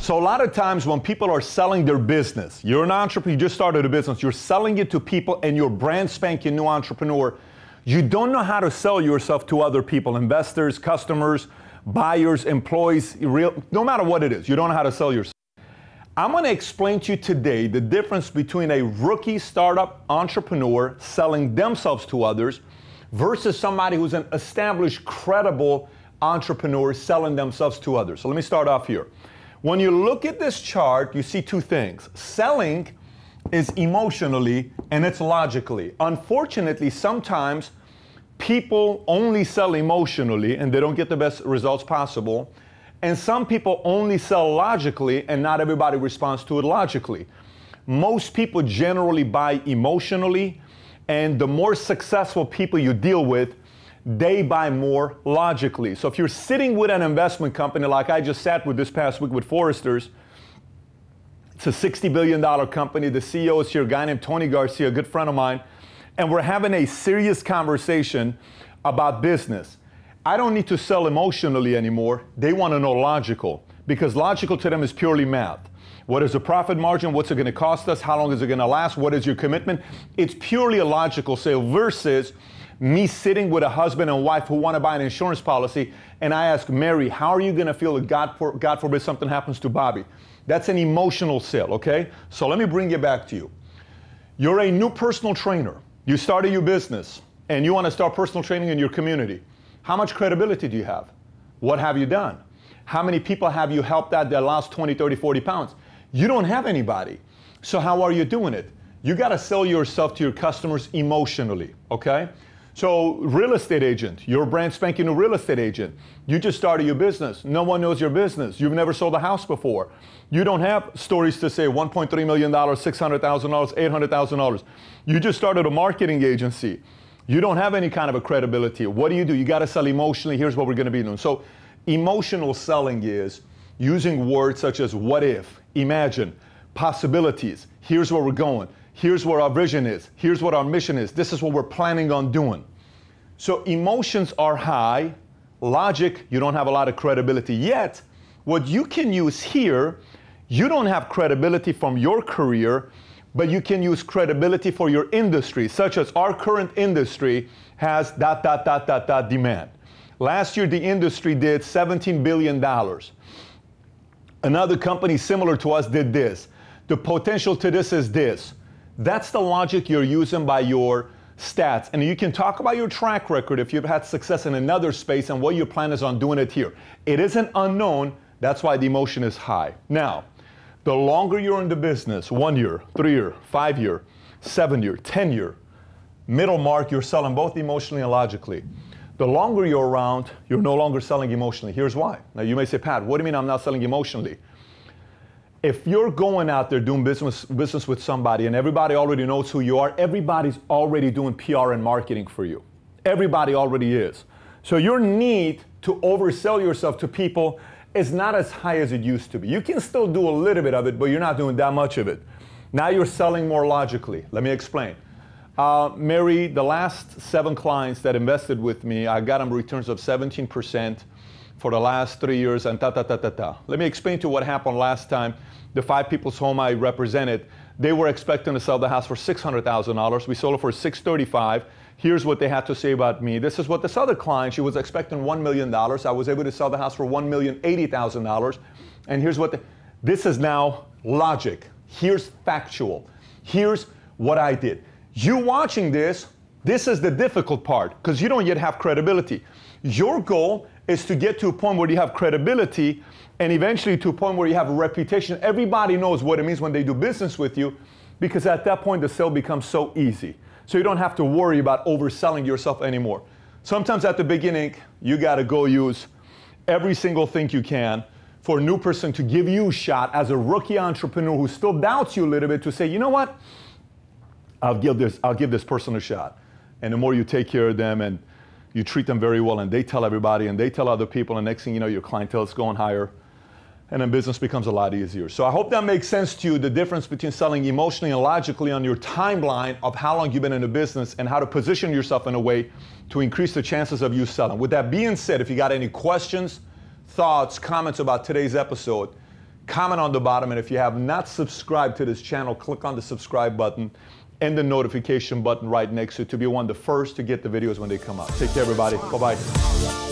So, a lot of times when people are selling their business, you're an entrepreneur, you just started a business, you're selling it to people, and you're brand spanking new entrepreneur. You don't know how to sell yourself to other people, investors, customers, buyers, employees, real, no matter what it is, you don't know how to sell yourself. I'm going to explain to you today the difference between a rookie startup entrepreneur selling themselves to others versus somebody who's an established, credible entrepreneur selling themselves to others. So let me start off here. When you look at this chart, you see two things. Selling is emotionally and it's logically. Unfortunately, sometimes people only sell emotionally and they don't get the best results possible. And some people only sell logically and not everybody responds to it logically. Most people generally buy emotionally, and the more successful people you deal with, they buy more logically. So if you're sitting with an investment company like I just sat with this past week with Foresters, it's a $60 billion company. The CEO is here, a guy named Tony Garcia, a good friend of mine. And we're having a serious conversation about business. I don't need to sell emotionally anymore. They want to know logical because logical to them is purely math. What is the profit margin? What's it going to cost us? How long is it going to last? What is your commitment? It's purely a logical sale versus me sitting with a husband and wife who want to buy an insurance policy, and I ask Mary, how are you going to feel if God, for, God forbid something happens to Bobby? That's an emotional sale, okay? So let me bring you back to you. You're a new personal trainer. You started your business, and you want to start personal training in your community. How much credibility do you have? What have you done? How many people have you helped out that lost 20, 30, 40 pounds? You don't have anybody. So how are you doing it? You got to sell yourself to your customers emotionally, okay? So, real estate agent, you're brand spanking new real estate agent. You just started your business. No one knows your business. You've never sold a house before. You don't have stories to say $1.3 million, $600,000, $800,000. You just started a marketing agency. You don't have any kind of a credibility. What do you do? You got to sell emotionally. Here's what we're going to be doing. So, emotional selling is using words such as what if, imagine, possibilities, here's where we're going. Here's where our vision is. Here's what our mission is. This is what we're planning on doing. So emotions are high. Logic, you don't have a lot of credibility yet. What you can use here, you don't have credibility from your career, but you can use credibility for your industry, such as our current industry has dot, dot, dot, dot, dot demand. Last year, the industry did $17 billion. Another company similar to us did this. The potential to this is this. That's the logic you're using by your stats. And you can talk about your track record if you've had success in another space and what your plan is on doing it here. It isn't unknown, that's why the emotion is high. Now, the longer you're in the business, one year, three year, five year, seven year, 10 year, middle mark, you're selling both emotionally and logically. The longer you're around, you're no longer selling emotionally. Here's why. Now you may say, Pat, what do you mean I'm not selling emotionally? If you're going out there doing business business with somebody and everybody already knows who you are, everybody's already doing PR and marketing for you. Everybody already is. So your need to oversell yourself to people is not as high as it used to be. You can still do a little bit of it, but you're not doing that much of it. Now you're selling more logically. Let me explain. Uh, Mary, the last seven clients that invested with me, I got them returns of 17% for the last three years and ta ta ta ta ta. Let me explain to you what happened last time. The five people's home I represented, they were expecting to sell the house for $600,000. We sold it for 635. Here's what they had to say about me. This is what this other client, she was expecting $1 million. I was able to sell the house for $1,080,000. And here's what, the, this is now logic. Here's factual. Here's what I did. You watching this, this is the difficult part because you don't yet have credibility. Your goal is to get to a point where you have credibility and eventually to a point where you have a reputation. Everybody knows what it means when they do business with you because at that point the sale becomes so easy. So you don't have to worry about overselling yourself anymore. Sometimes at the beginning, you got to go use every single thing you can for a new person to give you a shot as a rookie entrepreneur who still doubts you a little bit to say, you know what? I'll give this, I'll give this person a shot. And the more you take care of them and you treat them very well and they tell everybody and they tell other people and next thing you know your clientele is going higher and then business becomes a lot easier. So I hope that makes sense to you the difference between selling emotionally and logically on your timeline of how long you've been in the business and how to position yourself in a way to increase the chances of you selling. With that being said, if you got any questions, thoughts, comments about today's episode, comment on the bottom. And if you have not subscribed to this channel, click on the subscribe button and the notification button right next to it to be one of the first to get the videos when they come out. Take care, everybody. Bye bye.